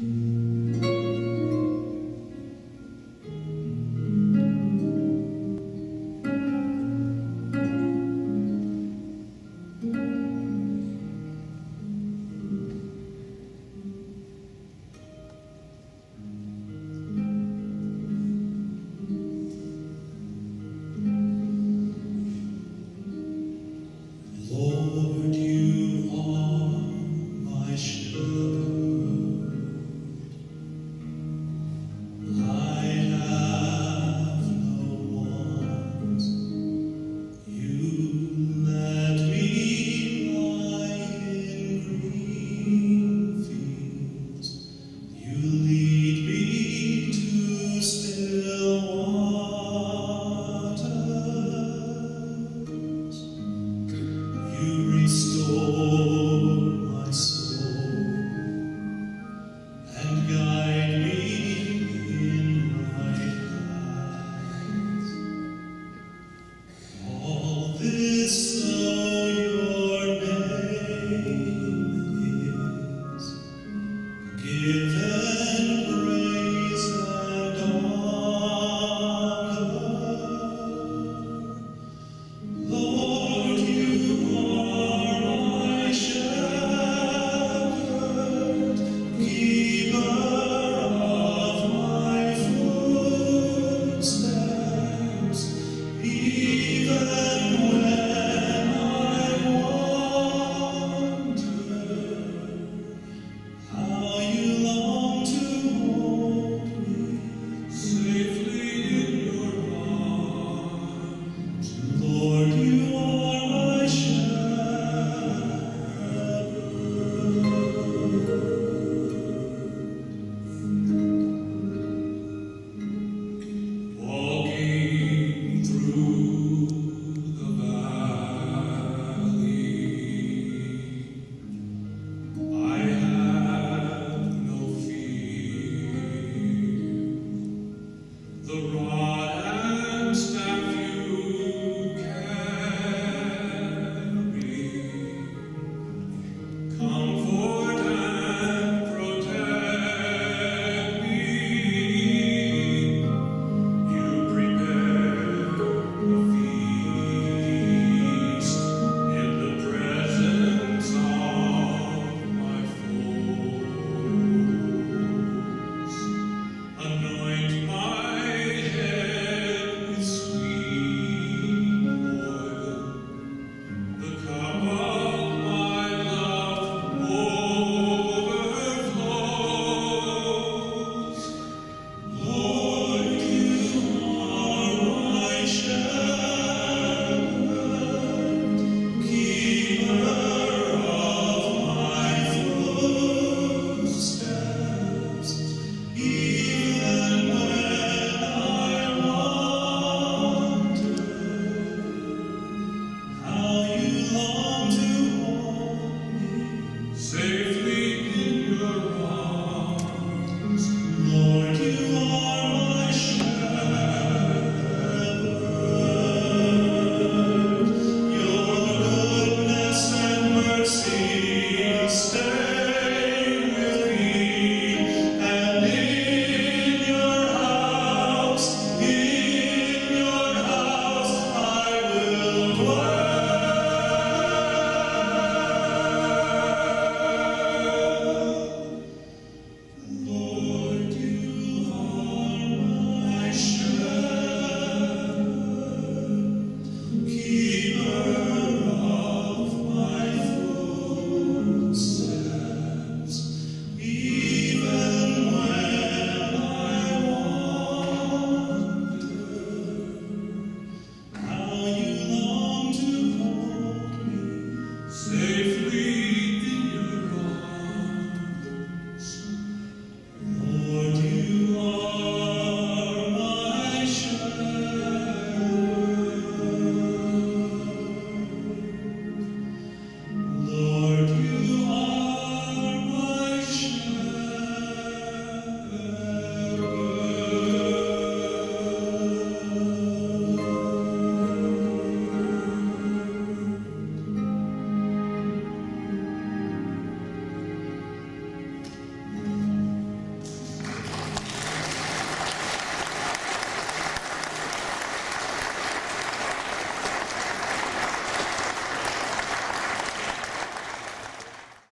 Mm.